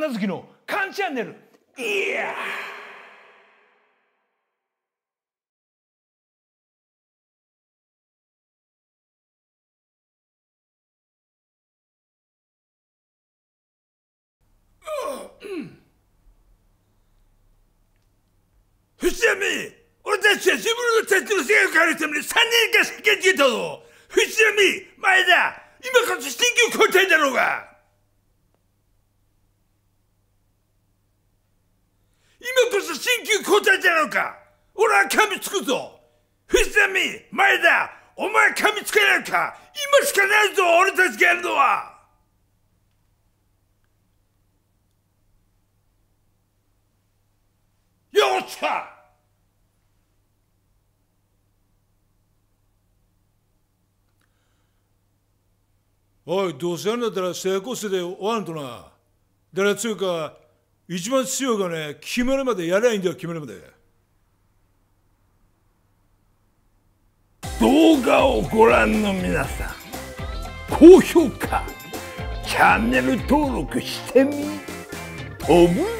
漫画好きのカンチャンネル。いや藤波俺たちは自分のたちの世界を変えるために3年間先に出たぞ。藤波前田今こそ新旧交代だろうが今こそ新旧交代だろうか。俺は噛みつくぞ。藤波前田お前噛みつけないか。今しかないぞ俺たちがやるのはよっしゃ。おいどうせやるんだったら成功してで終わんとな。誰強いか一番強いがね決めるまでやりゃいいんだよ決めるまで動画をご覧の皆さん高評価チャンネル登録してみ飛ぶぞ